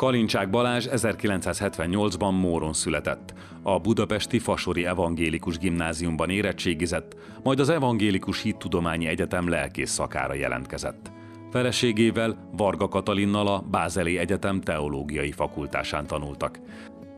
Kalincsák Balázs 1978-ban Móron született. A budapesti Fasori Evangélikus Gimnáziumban érettségizett, majd az Evangélikus Hittudományi Egyetem lelkész szakára jelentkezett. Feleségével, Varga Katalinnal a Bázeli Egyetem teológiai fakultásán tanultak.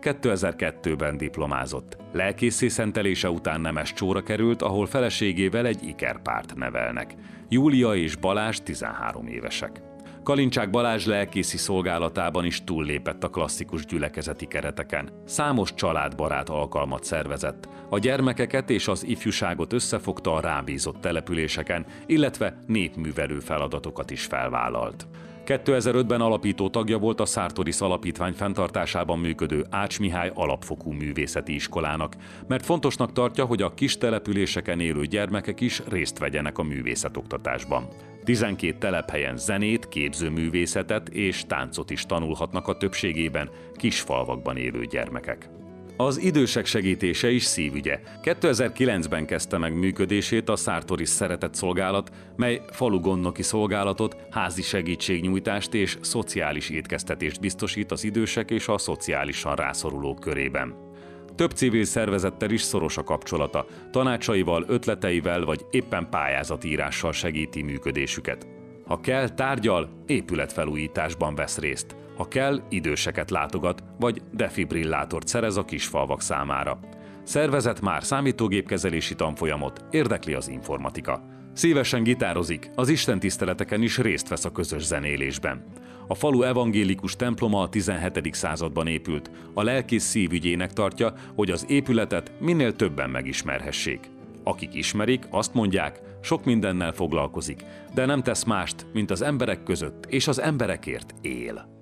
2002-ben diplomázott. Lelkészé szentelése után nemes csóra került, ahol feleségével egy ikerpárt nevelnek. Júlia és Balázs 13 évesek. Kalincsák Balázs lelkészi szolgálatában is túllépett a klasszikus gyülekezeti kereteken. Számos családbarát alkalmat szervezett. A gyermekeket és az ifjúságot összefogta a rábízott településeken, illetve népművelő feladatokat is felvállalt. 2005-ben alapító tagja volt a Szártoris Alapítvány fenntartásában működő Ács Mihály alapfokú művészeti iskolának, mert fontosnak tartja, hogy a kis településeken élő gyermekek is részt vegyenek a művészetoktatásban. 12 telephelyen zenét, képzőművészetet és táncot is tanulhatnak a többségében kisfalvakban élő gyermekek. Az idősek segítése is szívügye. 2009-ben kezdte meg működését a Szártoris Szeretett Szolgálat, mely falugonnoki szolgálatot, házi segítségnyújtást és szociális étkeztetést biztosít az idősek és a szociálisan rászorulók körében. Több civil szervezettel is szoros a kapcsolata, tanácsaival, ötleteivel vagy éppen pályázatírással segíti működésüket. Ha kell, tárgyal, épületfelújításban vesz részt. Ha kell, időseket látogat, vagy defibrillátort szerez a kisfalvak számára. Szervezett már számítógépkezelési tanfolyamot, érdekli az informatika. Szívesen gitározik, az istentiszteleteken is részt vesz a közös zenélésben. A falu evangélikus temploma a 17. században épült. A lelkész szívügyének tartja, hogy az épületet minél többen megismerhessék. Akik ismerik, azt mondják, sok mindennel foglalkozik, de nem tesz mást, mint az emberek között és az emberekért él.